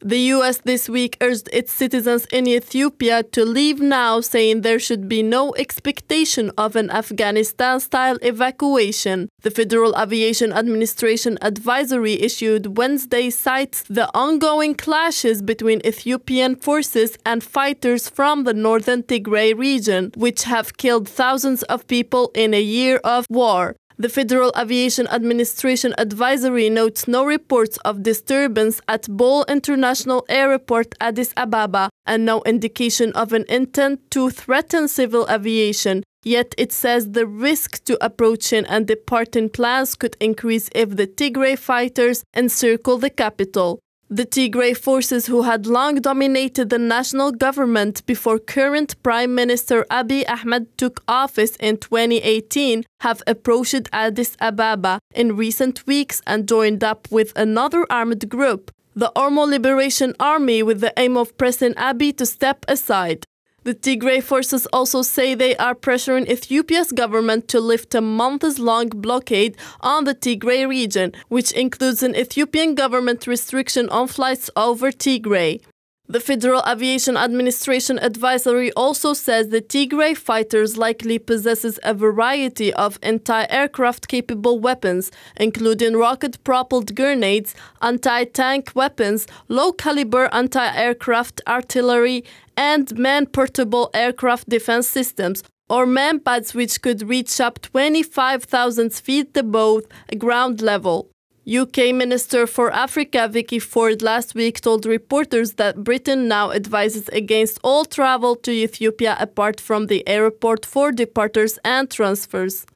The US this week urged its citizens in Ethiopia to leave now, saying there should be no expectation of an Afghanistan style evacuation. The Federal Aviation Administration advisory issued Wednesday cites the ongoing clashes between Ethiopian forces and fighters from the northern Tigray region, which have killed thousands of people in a year of war. The Federal Aviation Administration advisory notes no reports of disturbance at Bole International Airport, Addis Ababa, and no indication of an intent to threaten civil aviation. Yet it says the risk to approaching and departing plans could increase if the Tigray fighters encircle the capital. The Tigray forces, who had long dominated the national government before current Prime Minister Abiy Ahmed took office in 2018, have approached Addis Ababa in recent weeks and joined up with another armed group, the Oromo Liberation Army, with the aim of pressing Abiy to step aside. The Tigray forces also say they are pressuring Ethiopia's government to lift a months long blockade on the Tigray region, which includes an Ethiopian government restriction on flights over Tigray. The Federal Aviation Administration advisory also says the Tigray fighters likely possesses a variety of anti-aircraft capable weapons, including rocket-propelled grenades, anti-tank weapons, low-caliber anti-aircraft artillery, and man-portable aircraft defense systems, or manpads which could reach up 25,000 feet above ground level. UK Minister for Africa Vicky Ford last week told reporters that Britain now advises against all travel to Ethiopia apart from the airport for departures and transfers.